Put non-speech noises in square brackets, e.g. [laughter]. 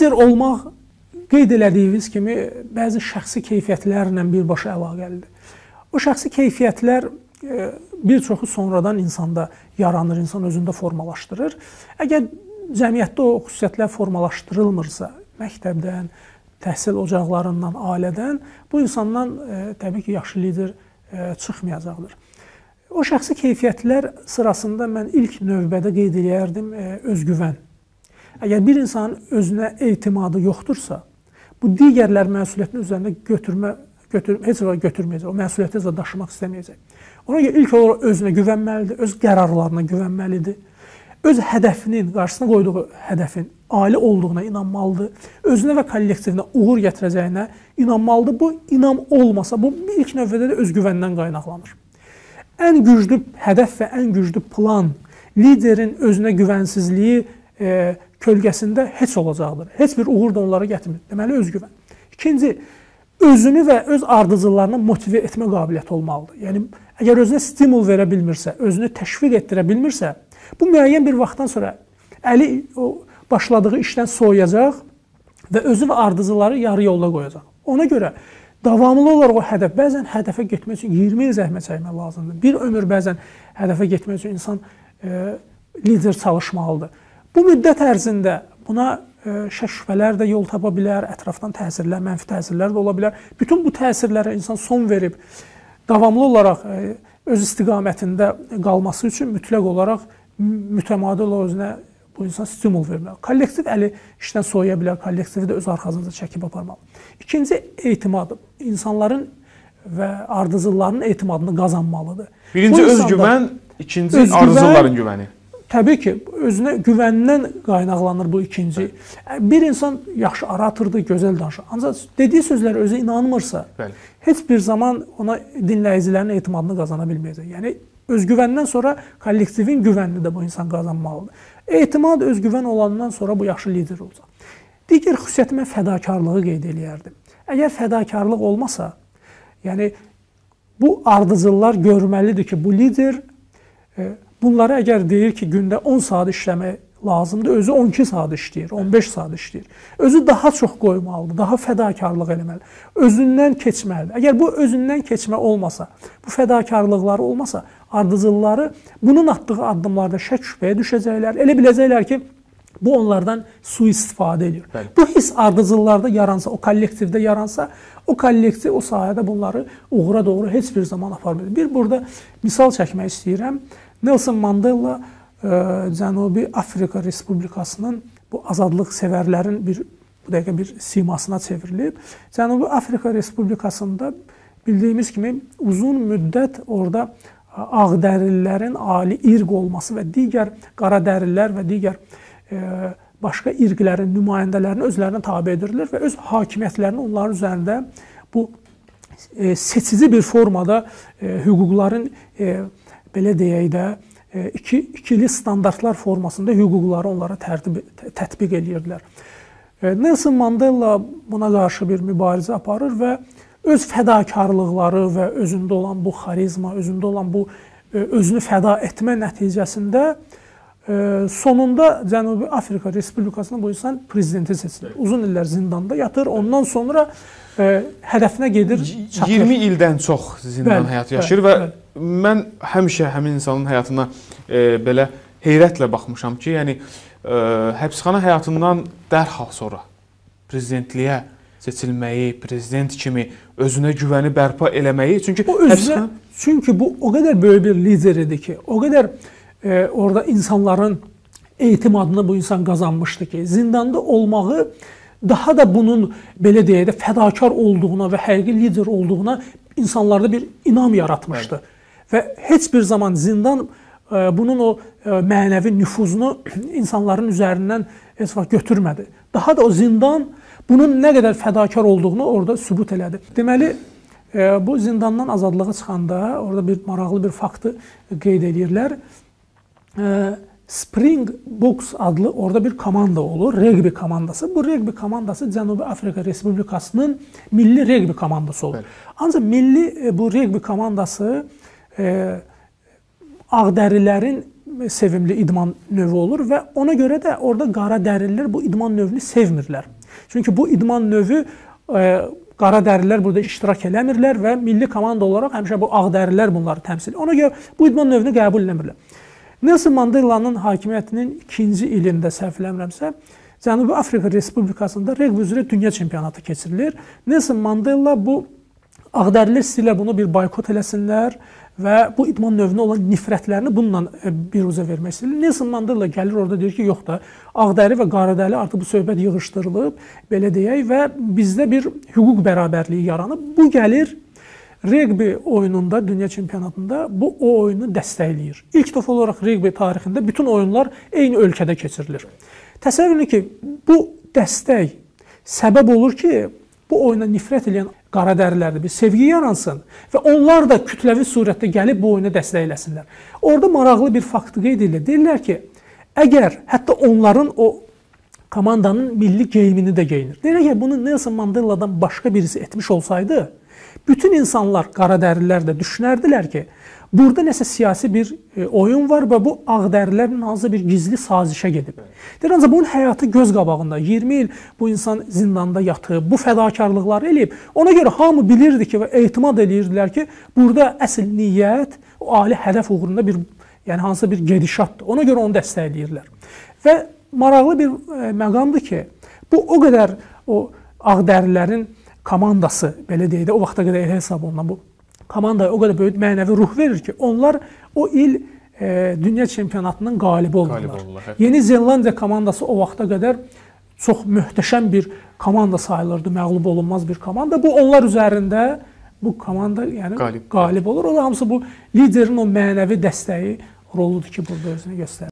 lider olmaq qeyd elədiyiniz kimi bəzi şəxsi keyfiyyətlərlə birbaşa əlaqəlidir. O şəxsi keyfiyyətlər e, bir çoxu sonradan insanda yaranır, insan özündə formalaşdırır. Əgər cəmiyyətdə o xüsusiyyətlər formalaşdırılmırsa, məktəbdən, təhsil ocaqlarından, ailədən bu insandan e, təbii ki, yaxşı lider e, çıxmayacaqdır. O şəxsi keyfiyyətlər sırasında mən ilk növbədə qeyd eləyərdim e, özgüvən. Əgər bir insanın özünə etimadı yoxdursa, bu digərlər məsuliyyətini üzərində götürmə götür heç vaxt götürməyəcək. O məsuliyyəti heç daşımaq istəməyəcək. Ona görə ilk olaraq özünə güvənməlidir, öz qərarlarına güvənməlidir. Öz hədəfinin, qarşısına qoyduğu hədəfin ali olduğuna inanmalıdır. Özünə və kollektivinə uğur gətirəcəyinə inanmalıdır. Bu inam olmasa, bu ilk növbədə də özgüvəndən qaynaqlanır. Ən güclü hədəf və ən güclü plan liderin özünə güvənsizliyi e, kölgəsində heç olacaqdır. Heç bir uğur da onlara gətirmir. Deməli özgüvən. İkinci, özünü və öz ardıcıllarını motive etmə qabiliyyəti olmalıdır. Yəni əgər özünə stimul verə bilmirsə, özünü təşviq etdirə bilmirsə, bu müəyyən bir vaxtdan sonra əli o başladığı işdən soyuyacaq və özü və ardıcıları yarı yolda qoyacaq. Ona görə davamlı olaraq o hədəf, bəzən hədəfə getmək üçün 20 il zəhmət çəkmək lazımdır. Bir ömür bəzən hədəfə getmək üçün insan e, lider çalışmalıdır. Bu müddət ərzində buna şək şübhələr də yol tapa bilər, ətrafdan təsirlər, mənfi təsirlər də ola bilər. Bütün bu təsirlərə insan son verib davamlı olaraq öz istiqamətində qalması üçün mütləq olaraq mütəmadi olaraq özünə bu insan stimul verməli. Kollektiv əli işdən soyuya bilər, kollektivi də öz arxasınca çəkib aparmalı. İkinci etimad. İnsanların və ardıcılların etimadını qazanmalıdır. Birinci özgüvən, ikinci ardıcılların güvəni. Təbii ki, özünə güvəndən qaynaqlanır bu ikinci. Bəli. Bir insan yaxşı oratordur, gözəl danışır. Ancaq dediyi sözlərə özü inanmırsa, Bəli. heç bir zaman ona dinləyicilərin etimadını qazana bilməyəcək. Yəni özgüvəndən sonra kollektivin güvənini də bu insan qazanmalıdır. Etimad, özgüvən olandan sonra bu yaxşı lider olacaq. Digər xüsusiyyəti mən fədakarlığı qeyd eləyərdim. Əgər fədakarlıq olmasa, yəni bu ardıcıllar görməlidir ki, bu lider e, Bunları əgər deyir ki, gündə 10 saat işləmək lazımdır, özü 12 saat işləyir, 15 saat işləyir. Özü daha çox qoymalıdır, daha fədakarlıq eləməlidir. Özündən keçməlidir. Əgər bu özündən keçmə olmasa, bu fədakarlıqları olmasa, ardıcılları bunun atdığı addımlarda şək şübhəyə düşəcəklər. Elə biləcəklər ki, bu onlardan sui-istifadə edir. Bəli. Bu his ardıcıllarda yaransa, o kollektivdə yaransa, o kollektiv o sahədə bunları uğura doğru heç bir zaman aparmır. Bir burada misal çəkmək istəyirəm. Nelson Mandela ə, e, Cənubi Afrika Respublikasının bu azadlıq sevərlərin bir bu dəqiqə bir simasına çevrilib. Cənubi Afrika Respublikasında bildiyimiz kimi uzun müddət orada ağdərililərin ali irq olması və digər qaradərililər və digər e, başqa irqlərin nümayəndələrini özlərinə tabe edirlər və öz hakimiyyətlərini onların üzərində bu e, seçici bir formada e, hüquqların e, belə deyək də e, iki ikili standartlar formasında hüquqları onlara tərtib tətbiq eləyirdilər. E, Nelson Mandela buna qarşı bir mübarizə aparır və öz fədakarlıqları və özündə olan bu xarizma, özündə olan bu e, özünü fəda etmə nəticəsində sonunda Cənubi Afrika Respublikasının bu insan prezidenti seçilir. Uzun illər zindanda yatır. Ondan sonra hədəfinə gedir, çatır. 20 ildən çox zindan bəli, həyatı yaşayır bəli, və bəli mən həmişə həmin insanın həyatına e, belə heyrətlə baxmışam ki, yəni e, həbsxana həyatından dərhal sonra prezidentliyə seçilməyi, prezident kimi özünə güvəni bərpa eləməyi, çünki o özünə, həbsxana çünki bu o qədər böyük bir lider idi ki, o qədər e, orada insanların etimadını bu insan qazanmışdı ki, zindanda olmağı daha da bunun belə deyək də fədakar olduğuna və həqiqi lider olduğuna insanlarda bir inam yaratmışdı. Bəli və heç bir zaman zindan e, bunun o e, mənəvi nüfuzunu [clears throat] insanların üzərindən heç vaxt götürmədi. Daha da o zindan bunun nə qədər fədakar olduğunu orada sübut elədi. Deməli, e, bu zindandan azadlığa çıxanda orada bir maraqlı bir faktı qeyd edirlər. Spring Box adlı orada bir komanda olur, regbi komandası. Bu regbi komandası Cənubi Afrika Respublikasının milli regbi komandası olur. Bəli. Ancaq milli bu regbi komandası e, ağdərilərin sevimli idman növü olur və ona görə də orada qara dərilər bu idman növünü sevmirlər. Çünki bu idman növü e, qara dərilər burada iştirak eləmirlər və milli komanda olaraq həmişə bu ağ dərilər bunları təmsil. Ona görə bu idman növünü qəbul eləmirlər. Nelson Mandelanın hakimiyyətinin 2-ci ilində səhv eləmirəmsə, Cənubi Afrika Respublikasında reqbi üzrə dünya çempionatı keçirilir. Nelson Mandela bu ağdərilər istəyirlər bunu bir boykot eləsinlər və bu idman növünə olan nifrətlərini bununla e, biruzə vermək istəyirlər. Nelson Mandela gəlir orada deyir ki, yox da, ağdəri və qaradəri artıq bu söhbət yığışdırılıb, belə deyək və bizdə bir hüquq bərabərliyi yaranıb. Bu gəlir reqbi oyununda, dünya çempionatında bu o oyunu dəstəkləyir. İlk dəfə olaraq reqbi tarixində bütün oyunlar eyni ölkədə keçirilir. Təsəvvür edin ki, bu dəstək səbəb olur ki, bu oyuna nifrət edən qaradərilərdə bir sevgi yaransın və onlar da kütləvi surətdə gəlib bu oyuna dəstək eləsinlər. Orda maraqlı bir faktı qeyd edilir. Deyirlər ki, əgər hətta onların o komandanın milli geyimini də geyinir. Deyirlər ki, bunu Nelson Mandeladan başqa birisi etmiş olsaydı, bütün insanlar qaradərilər də düşünərdilər ki, Burada nəsə siyasi bir e, oyun var və bu ağdərilərin hansısa bir gizli sazişə gedib. Deyir ancaq bunun həyatı göz qabağında 20 il bu insan zindanda yatıb, bu fədakarlıqları eləyib. Ona görə hamı bilirdi ki və etimad eləyirdilər ki, burada əsl niyyət o ali hədəf uğrunda bir yəni hansısa bir gedişatdır. Ona görə onu dəstəkləyirlər. Və maraqlı bir e, məqamdır ki, bu o qədər o ağdərilərin komandası belə deyək də o vaxta qədər elə hesab olunan bu komandaya o qədər böyük mənəvi ruh verir ki, onlar o il e, dünya çempionatının qalibi oldular. Qalib oldular. Yeni Zelandiya komandası o vaxta qədər çox möhtəşəm bir komanda sayılırdı, məğlub olunmaz bir komanda. Bu onlar üzərində bu komanda yəni qalib, qalib olur. O da hamısı bu liderin o mənəvi dəstəyi roludur ki, burada özünü göstərir.